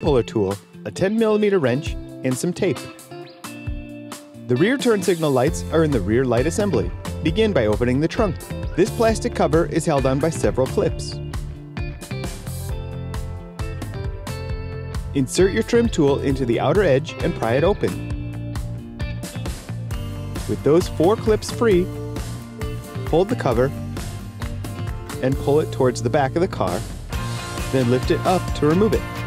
puller tool, a 10mm wrench, and some tape. The rear turn signal lights are in the rear light assembly. Begin by opening the trunk. This plastic cover is held on by several clips. Insert your trim tool into the outer edge and pry it open. With those four clips free, hold the cover and pull it towards the back of the car, then lift it up to remove it.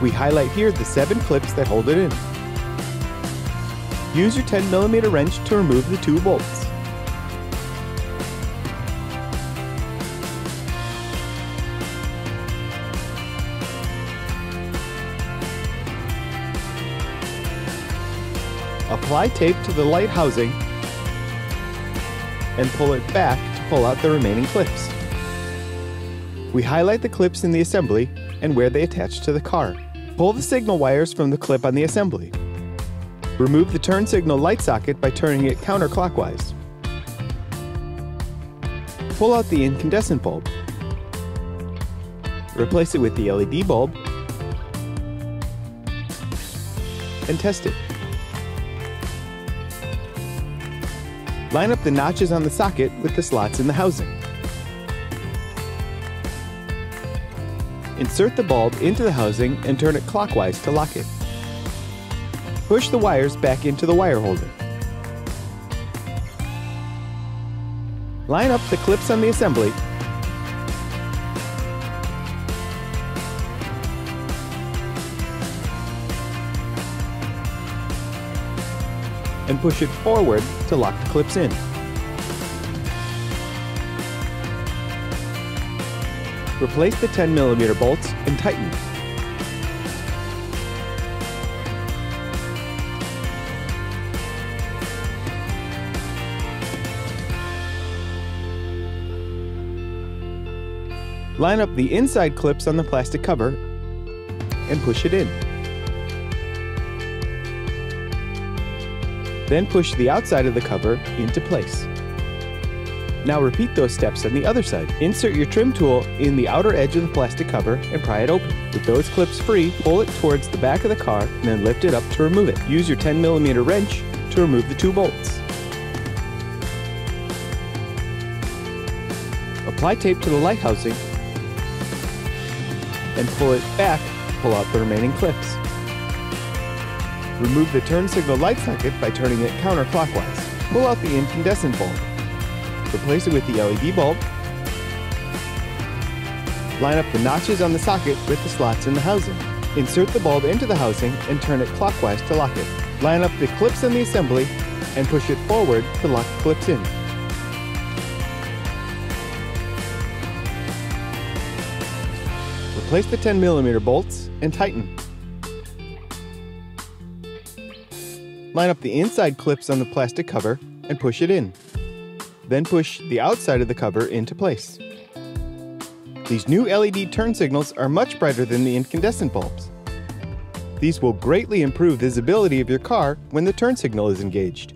We highlight here the seven clips that hold it in. Use your 10mm wrench to remove the two bolts. Apply tape to the light housing and pull it back to pull out the remaining clips. We highlight the clips in the assembly and where they attach to the car. Pull the signal wires from the clip on the assembly. Remove the turn signal light socket by turning it counterclockwise. Pull out the incandescent bulb. Replace it with the LED bulb and test it. Line up the notches on the socket with the slots in the housing. Insert the bulb into the housing and turn it clockwise to lock it. Push the wires back into the wire holder. Line up the clips on the assembly and push it forward to lock the clips in. Replace the 10 millimeter bolts and tighten. Line up the inside clips on the plastic cover and push it in. Then push the outside of the cover into place. Now repeat those steps on the other side. Insert your trim tool in the outer edge of the plastic cover and pry it open. With those clips free, pull it towards the back of the car and then lift it up to remove it. Use your 10mm wrench to remove the two bolts. Apply tape to the light housing and pull it back to pull out the remaining clips. Remove the turn signal light socket by turning it counterclockwise. Pull out the incandescent bulb. Replace it with the LED bulb. Line up the notches on the socket with the slots in the housing. Insert the bulb into the housing and turn it clockwise to lock it. Line up the clips on the assembly and push it forward to lock the clips in. Replace the 10mm bolts and tighten. Line up the inside clips on the plastic cover and push it in. Then push the outside of the cover into place. These new LED turn signals are much brighter than the incandescent bulbs. These will greatly improve visibility of your car when the turn signal is engaged.